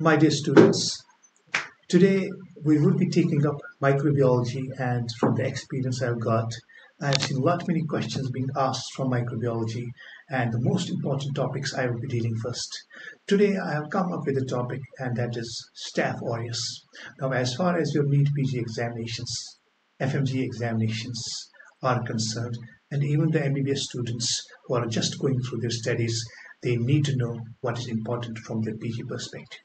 My dear students, today we will be taking up microbiology and from the experience I've got, I've seen a lot many questions being asked from microbiology and the most important topics I will be dealing first. Today I have come up with a topic and that is Staph aureus. Now as far as your NEET PG examinations, FMG examinations are concerned and even the MBBS students who are just going through their studies, they need to know what is important from their PG perspective.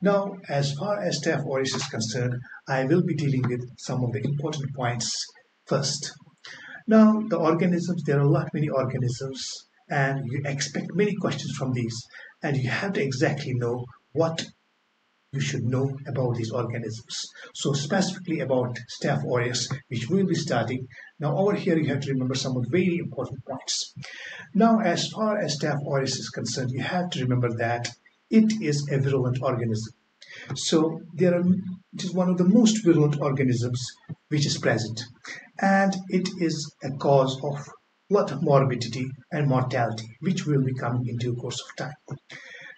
Now, as far as Staph aureus is concerned, I will be dealing with some of the important points first. Now, the organisms, there are a lot many organisms, and you expect many questions from these, and you have to exactly know what you should know about these organisms. So specifically about Staph aureus, which we'll be studying. Now over here you have to remember some of the very important points. Now as far as Staph aureus is concerned, you have to remember that it is a virulent organism. So there are, it is one of the most virulent organisms which is present and it is a cause of lot of morbidity and mortality which will be coming in due course of time.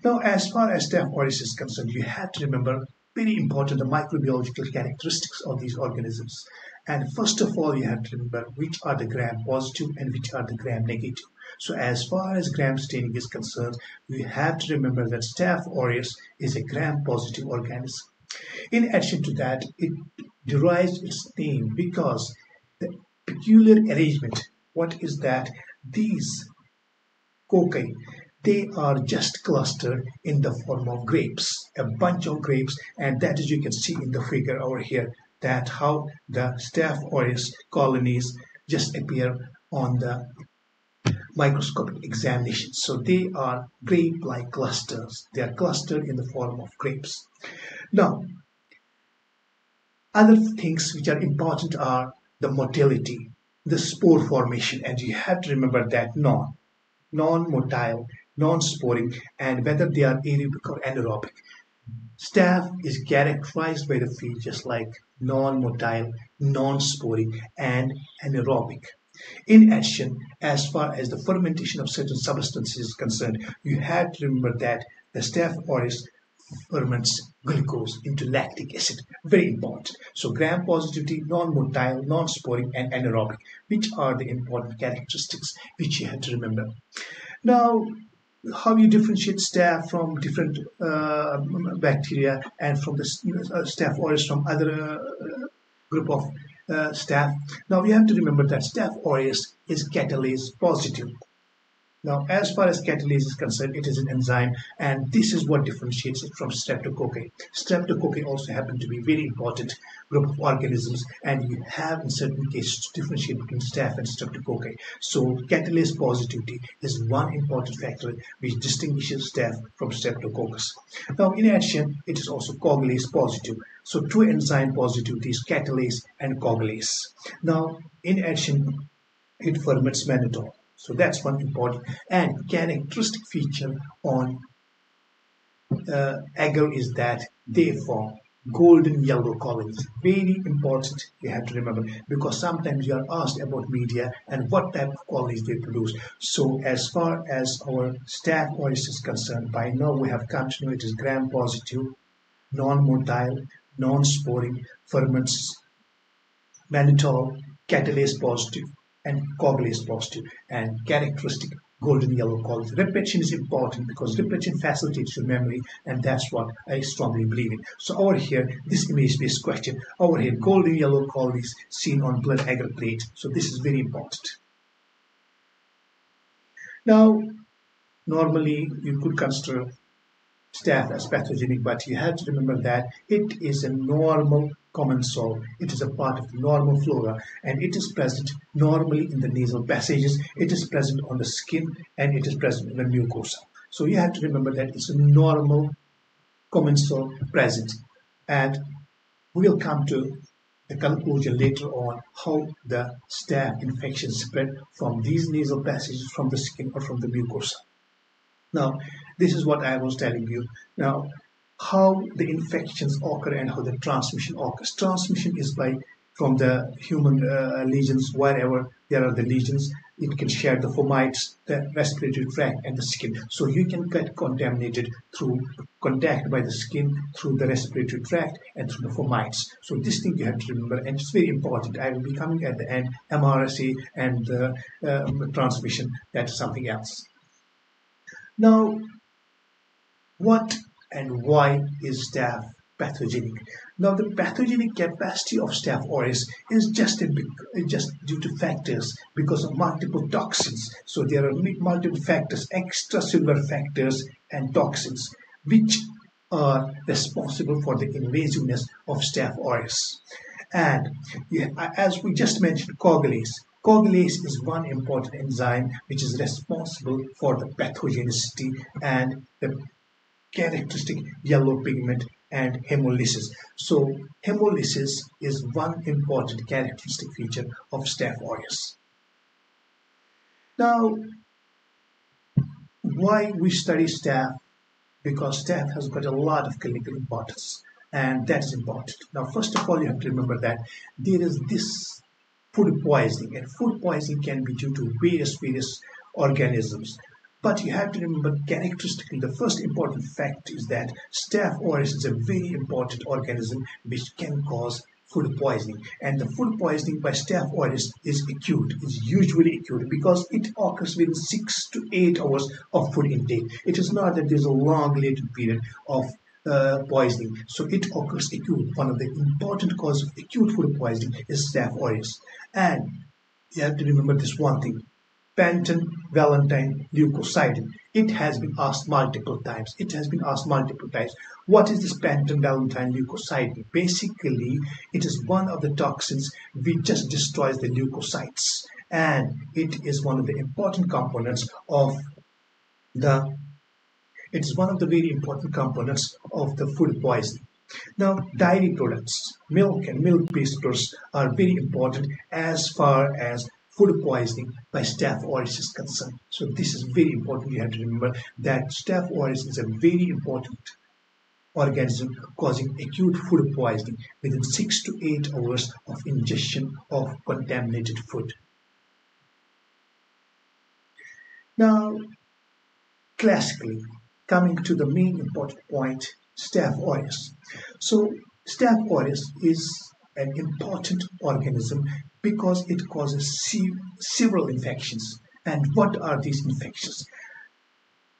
Now as far as Staph aureus is concerned you have to remember very important the microbiological characteristics of these organisms and first of all you have to remember which are the gram positive and which are the gram negative. So as far as gram staining is concerned, we have to remember that Staph aureus is a gram-positive organism. In addition to that, it derives its name because the peculiar arrangement, what is that? These cocci, they are just clustered in the form of grapes, a bunch of grapes, and that is you can see in the figure over here that how the Staph aureus colonies just appear on the microscopic examination. So they are grape-like clusters. They are clustered in the form of grapes. Now, other things which are important are the motility, the spore formation, and you have to remember that non, non-motile, non-sporing, and whether they are aerobic or anaerobic. Staph is characterized by the features like non-motile, non-sporing, and anaerobic. In addition, as far as the fermentation of certain substances is concerned, you have to remember that the Staph aureus ferments glucose into lactic acid. Very important. So gram positivity, non-motile, non-sporing, and anaerobic, which are the important characteristics which you have to remember. Now, how you differentiate staph from different uh, bacteria and from the uh, staph aureus from other uh, group of uh, staph. Now we have to remember that staph aureus is catalase positive. Now, as far as catalase is concerned, it is an enzyme, and this is what differentiates it from streptococci. Streptococci also happen to be very important group of organisms, and you have in certain cases to differentiate between staph and streptococci. So, catalase positivity is one important factor which distinguishes staph from streptococcus. Now, in addition, it is also coagulase positive. So, two enzyme positivities, catalase and coagulase. Now, in addition, it ferments mannitol. So that's one important and characteristic feature on uh, agar is that they form golden yellow colonies. Very important you have to remember because sometimes you are asked about media and what type of colonies they produce. So as far as our Staph aureus is concerned, by now we have come to know it is gram-positive, non-motile, non-sporing, ferments, mannitol, catalase positive and coagulase positive and characteristic golden yellow colors. Repetition is important because repetition facilitates your memory and that's what I strongly believe in. So over here, this image-based question, over here, golden yellow colors seen on blood agar plate. So this is very important. Now, normally you could consider staph as pathogenic, but you have to remember that it is a normal commensal. It is a part of the normal flora and it is present normally in the nasal passages. It is present on the skin and it is present in the mucosa. So you have to remember that it's a normal commensal present and we'll come to the conclusion later on how the staph infection spread from these nasal passages from the skin or from the mucosa. Now, this is what I was telling you. Now, how the infections occur and how the transmission occurs. Transmission is by from the human uh, lesions, wherever there are the lesions, it can share the fomites, the respiratory tract, and the skin. So you can get contaminated through contact by the skin, through the respiratory tract, and through the fomites. So this thing you have to remember, and it's very important. I will be coming at the end, MRSA and uh, transmission. That's something else. Now, what and why is staph pathogenic? Now, the pathogenic capacity of Staph aureus is just, a, just due to factors because of multiple toxins. So there are multiple factors, extracellular factors and toxins, which are responsible for the invasiveness of Staph aureus. And as we just mentioned, coagulase. Coagulase is one important enzyme which is responsible for the pathogenicity and the characteristic yellow pigment and hemolysis. So hemolysis is one important characteristic feature of Staph aureus. Now, why we study staph? Because staph has got a lot of clinical importance and that's important. Now, first of all, you have to remember that there is this food poisoning and food poisoning can be due to various, various organisms but you have to remember characteristically, the first important fact is that Staph aureus is a very important organism which can cause food poisoning. And the food poisoning by Staph aureus is acute, is usually acute because it occurs within six to eight hours of food intake. It is not that there's a long latent period of uh, poisoning. So it occurs acute. One of the important causes of acute food poisoning is Staph aureus. And you have to remember this one thing Panton Valentine leukocidin. It has been asked multiple times. It has been asked multiple times. What is this Panton Valentine leukocidin? Basically, it is one of the toxins which just destroys the leukocytes. And it is one of the important components of the it is one of the very important components of the food poisoning. Now, dairy products, milk and milk-based products are very important as far as food poisoning by staph aureus is concerned. So this is very important. You have to remember that staph aureus is a very important organism causing acute food poisoning within 6 to 8 hours of ingestion of contaminated food. Now, classically, coming to the main important point, staph aureus. So, staph aureus is an important organism because it causes several infections. And what are these infections?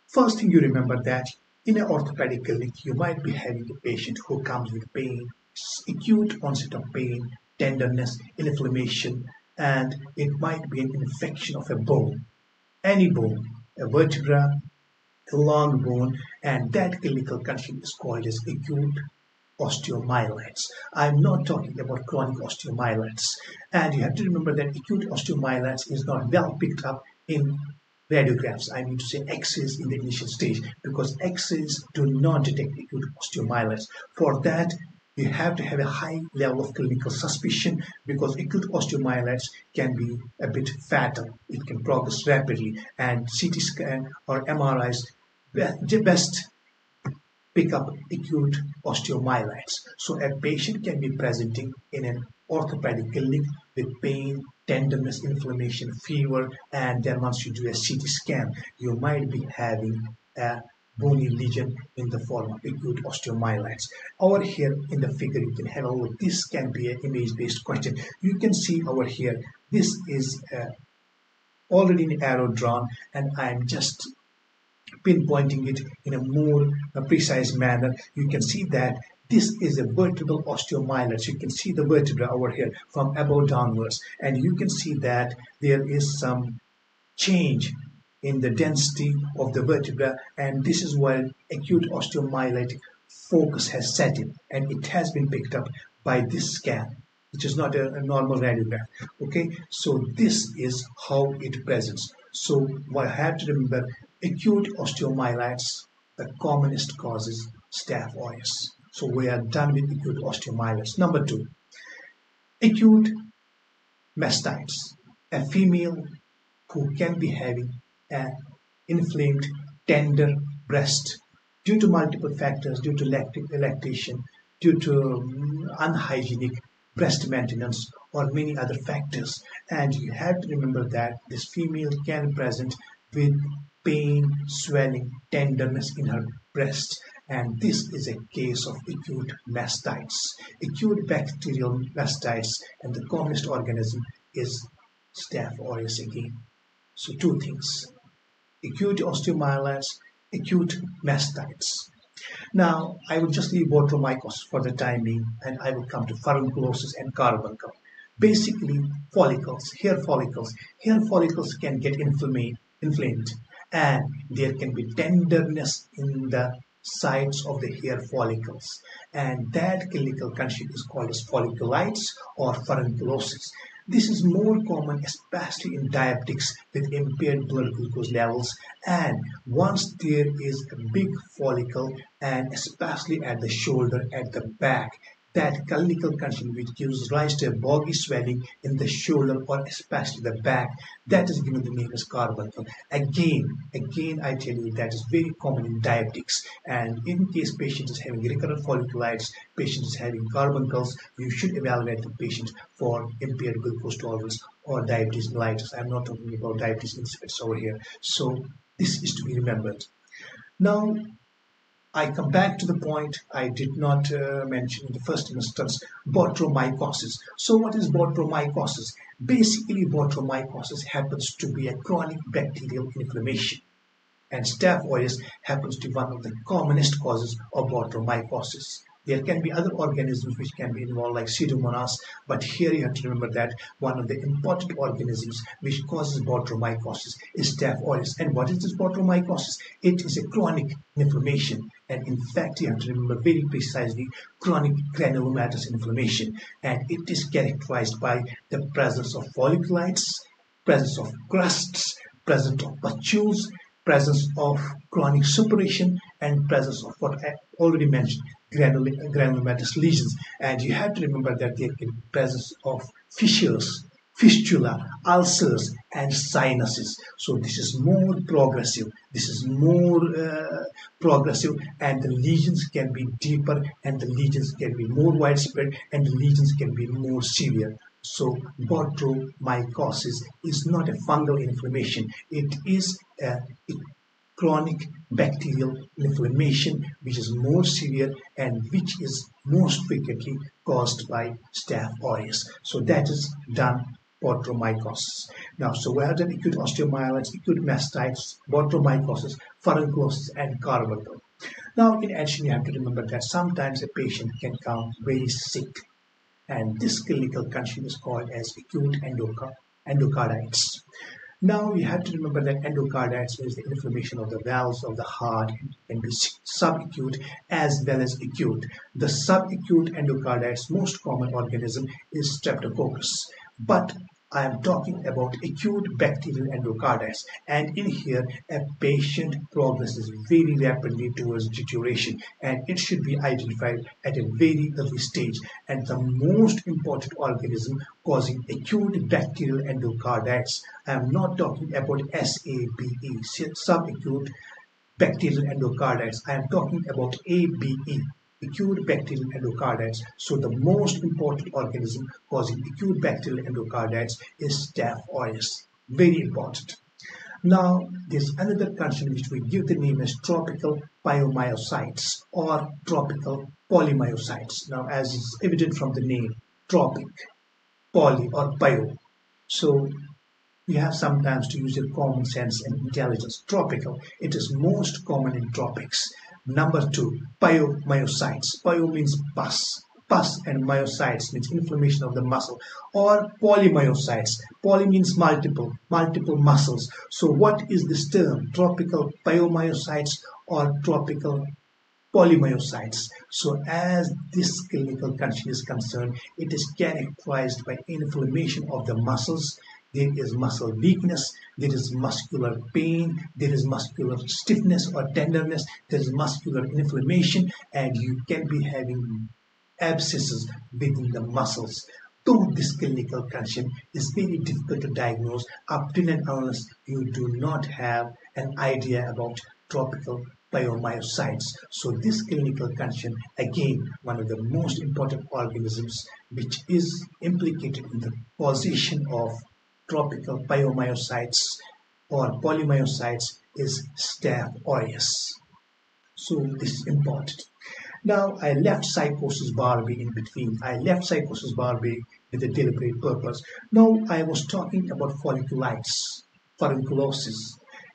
First thing you remember that in an orthopedic clinic, you might be having a patient who comes with pain, acute onset of pain, tenderness, inflammation, and it might be an infection of a bone, any bone, a vertebra, a long bone, and that clinical condition is called as acute osteomyelitis. I'm not talking about chronic osteomyelitis. And you have to remember that acute osteomyelitis is not well picked up in radiographs. I mean to say X-rays in the initial stage because X-rays do not detect acute osteomyelitis. For that, you have to have a high level of clinical suspicion because acute osteomyelitis can be a bit fatal. It can progress rapidly and CT scan or MRIs the best pick up acute osteomyelitis. So a patient can be presenting in an orthopedic clinic with pain, tenderness, inflammation, fever, and then once you do a CT scan, you might be having a bony lesion in the form of acute osteomyelitis. Over here in the figure, you can have a look. This can be an image-based question. You can see over here, this is uh, already an arrow drawn, and I'm just pinpointing it in a more precise manner, you can see that this is a vertebral osteomyelitis. You can see the vertebra over here from above downwards, and you can see that there is some change in the density of the vertebra, and this is where acute osteomyelitic focus has set in, and it has been picked up by this scan which is not a, a, normal radiograph. Okay? So this is how it presents. So what I have to remember acute osteomyelitis, the commonest causes staph aureus. So we are done with acute osteomyelitis. Number two, acute mastitis, a female who can be having an inflamed tender breast due to multiple factors, due to lactation, due to um, unhygienic breast maintenance, or many other factors. And you have to remember that this female can present with pain, swelling, tenderness in her breast. And this is a case of acute mastitis. Acute bacterial mastitis and the commonest organism is Staph aureus again. So two things, acute osteomyelitis, acute mastitis. Now, I will just leave botryomycosis for the time being and I will come to furunculosis and carbuncle. Basically, follicles, hair follicles. Hair follicles can get inflamed, inflamed and there can be tenderness in the sides of the hair follicles and that clinical condition is called as folliculitis or furunculosis. This is more common especially in diabetics with impaired blood glucose levels and once there is a big follicle and especially at the shoulder at the back that clinical condition which gives rise to a boggy swelling in the shoulder or especially the back. That is given the name as carbuncle again again i tell you that is very common in diabetics. And in case patient is having recurrent folliculitis patient is having carbuncles you should evaluate the patient for impaired glucose tolerance or diabetes mellitus. I'm not talking about diabetes insipidus over here. So this is to be remembered. Now I come back to the point I did not uh, mention in the first instance, botryomycosis. So what is botryomycosis? Basically, botryomycosis happens to be a chronic bacterial inflammation. And Staph aureus happens to be one of the commonest causes of botryomycosis. There can be other organisms which can be involved like Pseudomonas, but here you have to remember that one of the important organisms which causes botryomycosis is Staph aureus. And what is this botryomycosis? It is a chronic inflammation and in fact you have to remember very precisely chronic granulomatous inflammation and it is characterized by the presence of folliculitis, presence of crusts, presence of pustules, presence of chronic suppuration and presence of what I already mentioned granulomatous lesions and you have to remember that they can be presence of fissures fistula, ulcers, and sinuses. So this is more progressive. This is more uh, progressive, and the lesions can be deeper, and the lesions can be more widespread, and the lesions can be more severe. So botryomycosis is not a fungal inflammation. It is a chronic bacterial inflammation which is more severe and which is most frequently caused by staph aureus. So that is done botryomycosis. Now, so we have done acute osteomyelitis, acute mastitis, botryomycosis, furunculosis, and carbuncle. Now, in addition, you have to remember that sometimes a patient can come very sick, and this clinical condition is called as acute endocarditis. Now, you have to remember that endocarditis is the inflammation of the valves of the heart and be subacute as well as acute. The subacute endocarditis, most common organism is streptococcus. But I am talking about acute bacterial endocarditis. And in here a patient progresses very rapidly towards deterioration. And it should be identified at a very early stage. And the most important organism causing acute bacterial endocarditis. I am not talking about SABE subacute bacterial endocarditis. I am talking about ABE acute bacterial endocarditis. So the most important organism causing acute bacterial endocarditis is Staph aureus. Very important. Now, there's another condition which we give the name as tropical pyomyositis or tropical polymyositis. Now, as is evident from the name, tropic, poly or pyo. So, we have sometimes to use your common sense and intelligence. Tropical, it is most common in tropics. Number two, pyomyositis. Pyo means pus. Pus and myositis means inflammation of the muscle or polymyositis. Poly means multiple, multiple muscles. So what is this term? Tropical pyomyositis or tropical polymyositis. So as this clinical condition is concerned, it is characterized by inflammation of the muscles, there is muscle weakness, there is muscular pain, there is muscular stiffness or tenderness, there is muscular inflammation, and you can be having abscesses within the muscles. Though this clinical condition is very difficult to diagnose up till and unless you do not have an idea about tropical pyomyositis. So this clinical condition, again, one of the most important organisms which is implicated in the causation of tropical pyomyositis or polymyositis is Staph aureus. So this is important. Now I left Sycosis barbae in between. I left Sycosis barbae with a deliberate purpose. Now I was talking about folliculitis, folliculosis.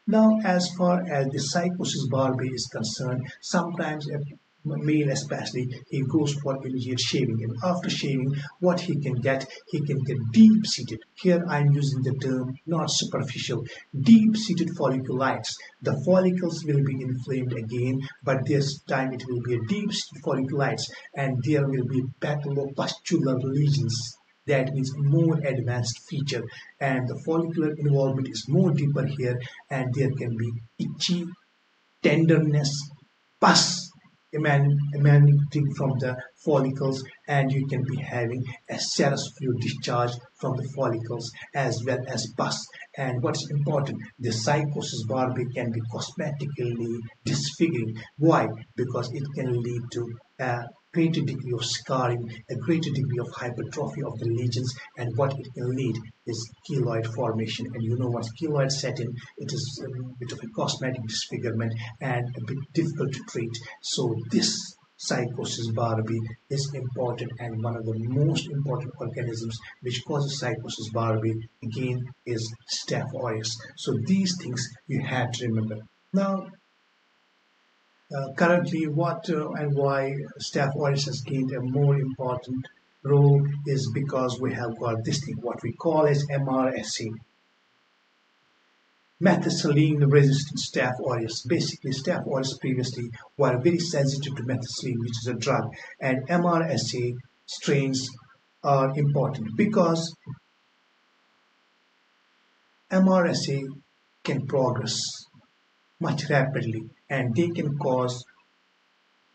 Now, as far as the Sycosis barbae is concerned, sometimes a male especially, he goes for immediate shaving. And after shaving, what he can get, he can get deep-seated. Here I'm using the term not superficial, deep-seated folliculitis. The follicles will be inflamed again, but this time it will be a deep-seated folliculitis, and there will be papillopustular lesions that means more advanced feature and the follicular involvement is more deeper here and there can be itchy tenderness pus emanating from the follicles and you can be having a serous fluid discharge from the follicles as well as pus. And what's important the sycosis barbae can be cosmetically disfiguring. Why? Because it can lead to a greater degree of scarring, a greater degree of hypertrophy of the lesions, and what it can lead is keloid formation. And you know once keloid set in, it is a bit of a cosmetic disfigurement and a bit difficult to treat. So this sycosis barbae is important and one of the most important organisms which causes sycosis barbae again is staph aureus so these things you have to remember now currently, what uh, and why Staph aureus has gained a more important role is because we have got this thing, what we call as MRSA. Methicillin resistant Staph aureus. Basically, Staph aureus previously were very sensitive to methicillin, which is a drug, and MRSA strains are important because MRSA can progress much rapidly and they can cause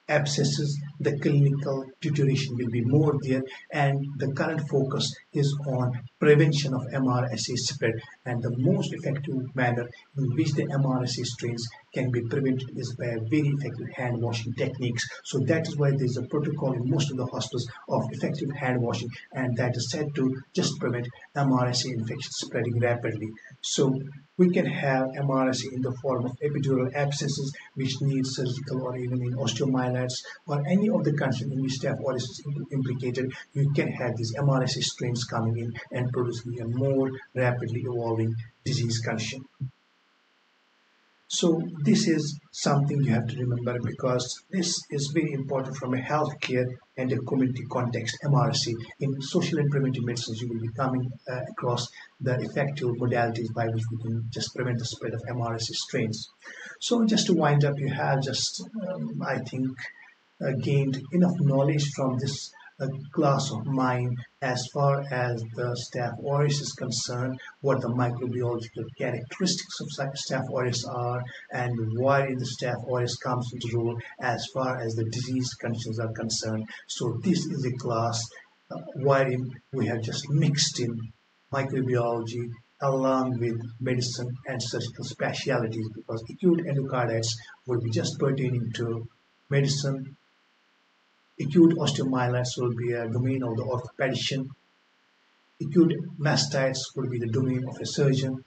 abscesses, the clinical deterioration will be more there and the current focus is on prevention of MRSA spread and the most effective manner in which the MRSA strains can be prevented is by very effective hand washing techniques. So that is why there is a protocol in most of the hospitals of effective hand washing and that is said to just prevent MRSA infection spreading rapidly. So we can have MRSA in the form of epidural abscesses which need surgical or even in osteomyelitis or any of the conditions in which Staph aureus is implicated. You can have these MRSA strains coming in and producing a more rapidly evolving disease condition. So this is something you have to remember because this is very important from a healthcare and a community context. MRC. in social and preventive medicines, you will be coming uh, across the effective modalities by which we can just prevent the spread of MRSA strains. So just to wind up, you have just um, I think gained enough knowledge from this a class of mine as far as the staph aureus is concerned, what the microbiological characteristics of staph aureus are, and why the staph aureus comes into role as far as the disease conditions are concerned. So this is a class uh, wherein we have just mixed in microbiology along with medicine and surgical specialties because acute endocarditis will be just pertaining to medicine Acute osteomyelitis will be a domain of the orthopedician. Acute mastitis will be the domain of a surgeon.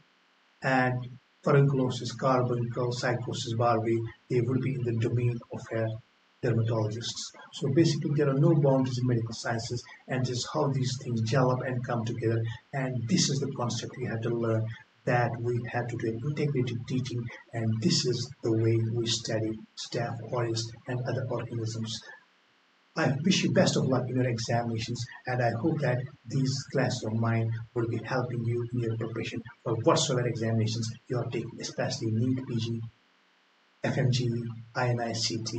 And furunculosis, carbuncle, sycosis, barbae, they will be in the domain of a dermatologist. So basically there are no boundaries in medical sciences and just how these things gel up and come together and this is the concept we have to learn that we have to do an integrated teaching and this is the way we study staph aureus and other organisms. I wish you best of luck in your examinations and I hope that these classes of mine will be helping you in your preparation for whatsoever examinations you are taking, especially NEET PG, FMGE, INICET,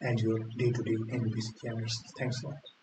and your day-to-day -day MBBS examinations. Thanks a lot.